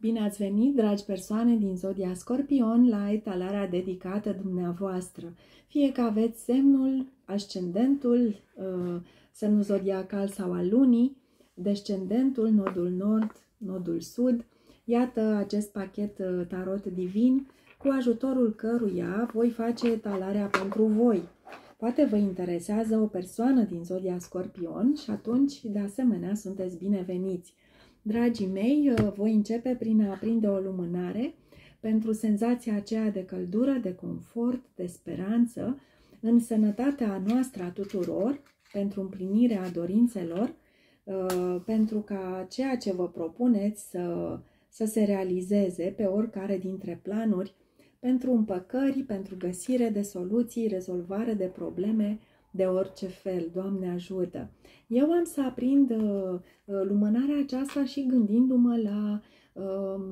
Bine ați venit, dragi persoane din Zodia Scorpion, la etalarea dedicată dumneavoastră. Fie că aveți semnul, ascendentul, uh, semnul zodiacal sau al lunii, descendentul, nodul nord, nodul sud, iată acest pachet uh, tarot divin cu ajutorul căruia voi face etalarea pentru voi. Poate vă interesează o persoană din Zodia Scorpion și atunci, de asemenea, sunteți bineveniți. Dragii mei, uh, voi începe prin a aprinde o lumânare pentru senzația aceea de căldură, de confort, de speranță, în sănătatea noastră a tuturor, pentru împlinirea dorințelor, uh, pentru ca ceea ce vă propuneți să, să se realizeze pe oricare dintre planuri, pentru împăcări, pentru găsire de soluții, rezolvare de probleme, de orice fel. Doamne ajută! Eu am să aprind uh, uh, lumânarea aceasta și gândindu-mă la uh,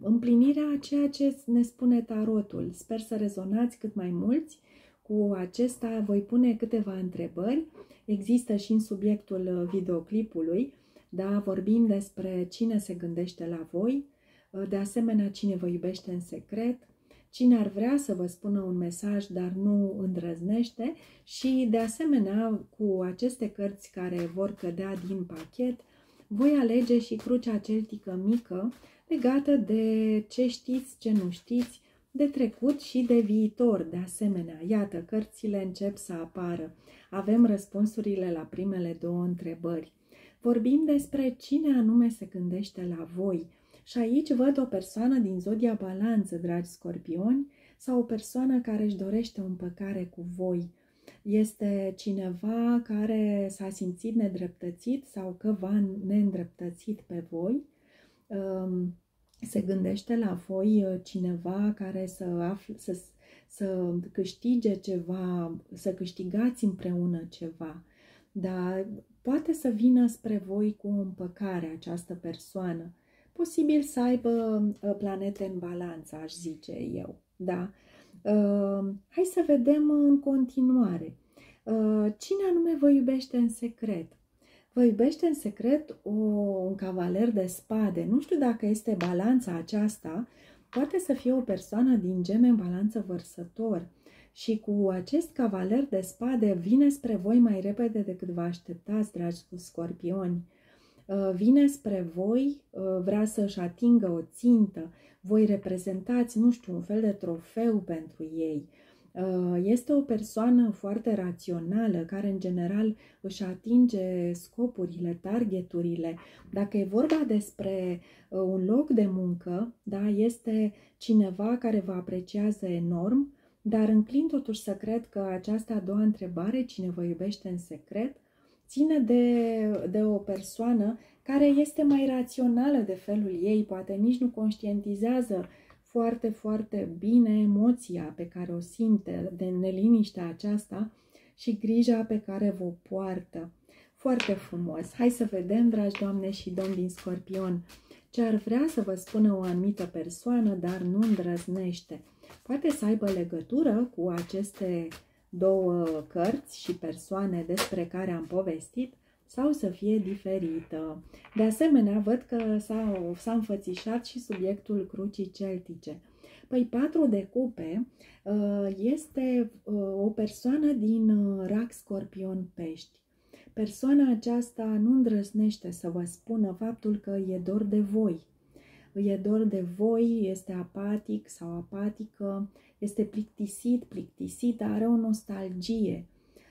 împlinirea a ceea ce ne spune tarotul. Sper să rezonați cât mai mulți. Cu acesta voi pune câteva întrebări. Există și în subiectul videoclipului, da, vorbim despre cine se gândește la voi, uh, de asemenea cine vă iubește în secret, cine ar vrea să vă spună un mesaj, dar nu îndrăznește și, de asemenea, cu aceste cărți care vor cădea din pachet, voi alege și crucea celtică mică legată de ce știți, ce nu știți, de trecut și de viitor, de asemenea. Iată, cărțile încep să apară. Avem răspunsurile la primele două întrebări. Vorbim despre cine anume se gândește la voi, și aici văd o persoană din zodia balanță, dragi scorpioni, sau o persoană care își dorește o împăcare cu voi. Este cineva care s-a simțit nedreptățit sau că v-a neîndreptățit pe voi. Um, se gândește la voi uh, cineva care să, afle, să, să câștige ceva, să câștigați împreună ceva. Dar poate să vină spre voi cu o împăcare această persoană posibil să aibă uh, planete în balanță, aș zice eu. Da? Uh, hai să vedem în continuare. Uh, cine anume vă iubește în secret? Vă iubește în secret o, un cavaler de spade. Nu știu dacă este balanța aceasta. Poate să fie o persoană din geme în balanță vărsător. Și cu acest cavaler de spade vine spre voi mai repede decât vă așteptați, dragi scorpioni. Uh, vine spre voi, uh, vrea să-și atingă o țintă, voi reprezentați, nu știu, un fel de trofeu pentru ei. Uh, este o persoană foarte rațională care în general își atinge scopurile, targeturile. Dacă e vorba despre un loc de muncă, da, este cineva care vă apreciază enorm, dar înclin totuși să cred că această a doua întrebare, cine vă iubește în secret, ține de, de o persoană care este mai rațională de felul ei, poate nici nu conștientizează foarte, foarte bine emoția pe care o simte, de neliniștea aceasta și grija pe care vă poartă. Foarte frumos! Hai să vedem, dragi doamne și domni din Scorpion, ce ar vrea să vă spună o anumită persoană, dar nu îndrăznește. Poate să aibă legătură cu aceste două cărți și persoane despre care am povestit sau să fie diferită. De asemenea, văd că s-a, înfățișat și subiectul crucii celtice. Păi patru de cupe uh, este uh, o persoană din uh, rac scorpion pești. Persoana aceasta nu îndrăznește să vă spună faptul că e dor de voi. E dor de voi, este apatic sau apatică, este plictisit, plictisită, are o nostalgie.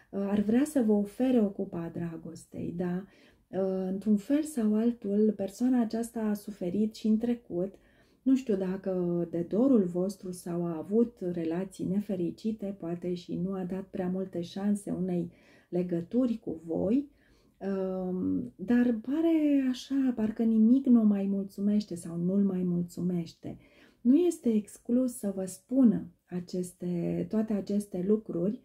Uh, ar vrea să vă ofere o cupă a dragostei, da? Uh, într-un fel sau altul, persoana aceasta a suferit și în trecut, nu știu dacă de dorul vostru sau a avut relații nefericite, poate și nu a dat prea multe șanse unei legături cu voi, um, dar pare așa, parcă nimic nu mai mulțumește sau nu-l mai mulțumește. Nu este exclus să vă spună aceste, toate aceste lucruri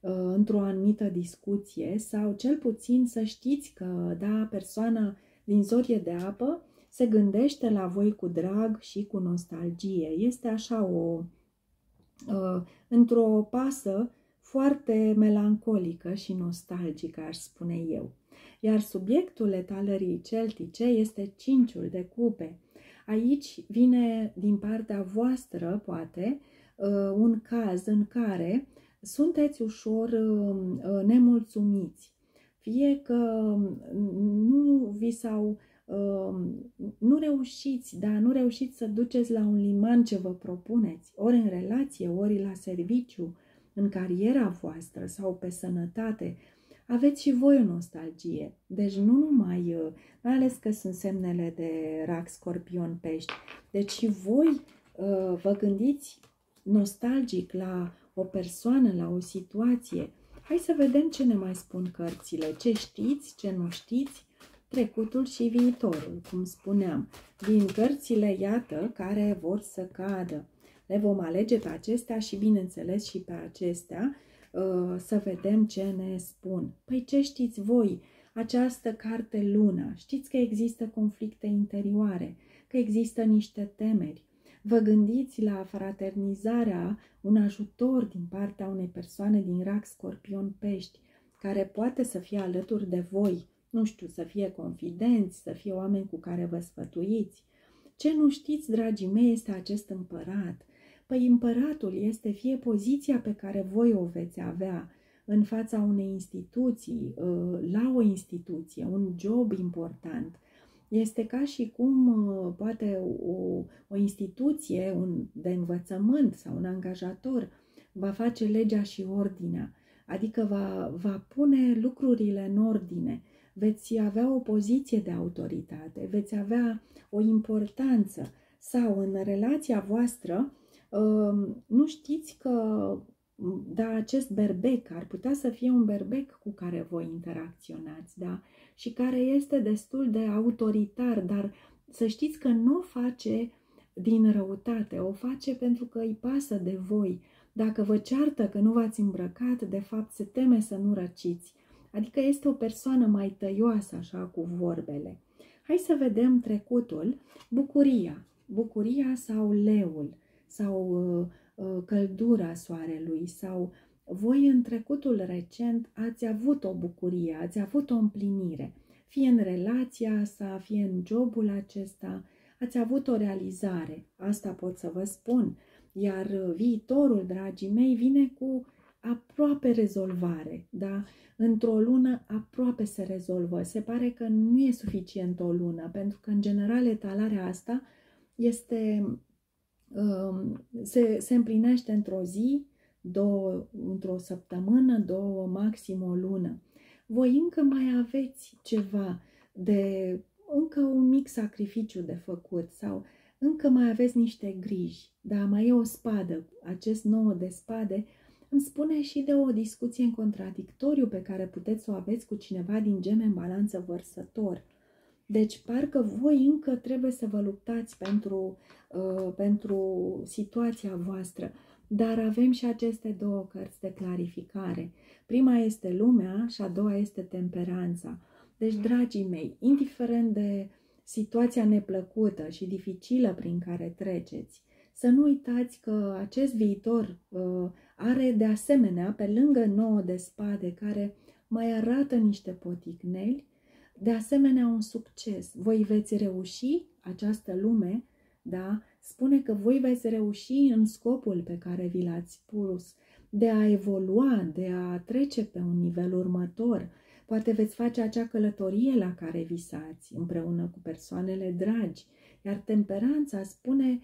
uh, într-o anumită discuție sau cel puțin să știți că, da, persoana din zodie de apă se gândește la voi cu drag și cu nostalgie. Este așa o, uh, într-o pasă foarte melancolică și nostalgică, aș spune eu. Iar subiectul etalării celtice este cinciul de cupe. Aici vine din partea voastră, poate, un caz în care sunteți ușor nemulțumiți. Fie că nu vi s-au nu reușiți, da, nu reușiți să duceți la un liman ce vă propuneți, ori în relație, ori la serviciu, în cariera voastră sau pe sănătate, aveți și voi o nostalgie. Deci nu numai, uh, mai ales că sunt semnele de rac, scorpion, pești, deci și voi uh, vă gândiți nostalgic la o persoană, la o situație. Hai să vedem ce ne mai spun cărțile, ce știți, ce nu știți, trecutul și viitorul, cum spuneam, din cărțile, iată, care vor să cadă. Le vom alege pe acestea și, bineînțeles, și pe acestea uh, să vedem ce ne spun. Păi ce știți voi? Această carte Luna, știți că există conflicte interioare, că există niște temeri. Vă gândiți la fraternizarea, un ajutor din partea unei persoane din rac, scorpion, pești, care poate să fie alături de voi, nu știu, să fie confidenți, să fie oameni cu care vă sfătuiți. Ce nu știți, dragii mei, este acest împărat. Păi împăratul este fie poziția pe care voi o veți avea în fața unei instituții, ă, la o instituție, un job important. Este ca și cum ă, poate o, o instituție un, de învățământ sau un angajator va face legea și ordinea, adică va, va pune lucrurile în ordine. Veți avea o poziție de autoritate, veți avea o importanță. Sau în relația voastră um, nu știți că da, acest berbec ar putea să fie un berbec cu care voi interacționați, da? Și care este destul de autoritar, dar să știți că nu o face din răutate, o face pentru că îi pasă de voi. Dacă vă ceartă că nu v-ați îmbrăcat, de fapt se teme să nu răciți. Adică este o persoană mai tăioasă așa cu vorbele. Hai să vedem trecutul, bucuria, bucuria sau leul sau uh, uh, căldura soarelui sau voi în trecutul recent ați avut o bucurie, ați avut o împlinire, fie în relația asta, fie în jobul acesta, ați avut o realizare, asta pot să vă spun. Iar viitorul, dragii mei, vine cu aproape rezolvare, da? Într-o lună aproape se rezolvă. Se pare că nu e suficient o lună, pentru că, în general, etalarea asta este, um, se, se împlinește într-o zi, două, într-o săptămână, două, maxim o lună. Voi încă mai aveți ceva de, încă un mic sacrificiu de făcut sau încă mai aveți niște griji, dar mai e o spadă, acest nou de spade, îmi spune și de o discuție în contradictoriu pe care puteți să o aveți cu cineva din geme în balanță vărsător. Deci parcă voi încă trebuie să vă luptați pentru, uh, pentru situația voastră. Dar avem și aceste două cărți de clarificare. Prima este lumea și a doua este temperanța. Deci, dragii mei, indiferent de situația neplăcută și dificilă prin care treceți, să nu uitați că acest viitor uh, are de asemenea, pe lângă nouă de spade care mai arată niște poticneli, de asemenea un succes. Voi veți reuși această lume, da? Spune că voi veți reuși în scopul pe care vi l-ați pus, de a evolua, de a trece pe un nivel următor. Poate veți face acea călătorie la care visați împreună cu persoanele dragi, iar temperanța spune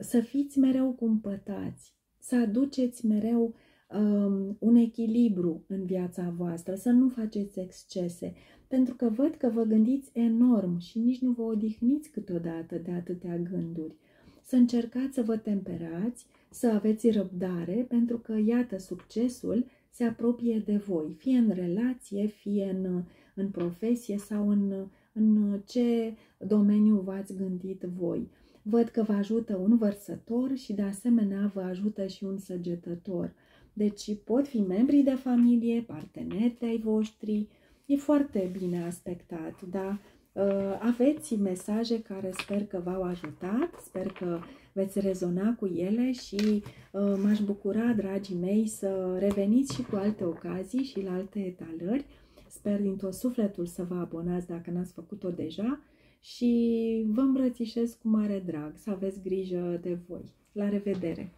să fiți mereu cumpătați, să aduceți mereu um, un echilibru în viața voastră, să nu faceți excese, pentru că văd că vă gândiți enorm și nici nu vă odihniți câteodată de atâtea gânduri. Să încercați să vă temperați, să aveți răbdare, pentru că, iată, succesul se apropie de voi, fie în relație, fie în, în profesie sau în, în ce domeniu v-ați gândit voi. Văd că vă ajută un vărsător și de asemenea vă ajută și un săgetător. Deci pot fi membrii de familie, parteneri ai voștri, e foarte bine aspectat, da? Uh, aveți mesaje care sper că v-au ajutat, sper că veți rezona cu ele și uh, m-aș bucura, dragii mei, să reveniți și cu alte ocazii și la alte etalări. Sper din tot sufletul să vă abonați dacă n-ați făcut-o deja și vă îmbrățișez cu mare drag, să aveți grijă de voi. La revedere!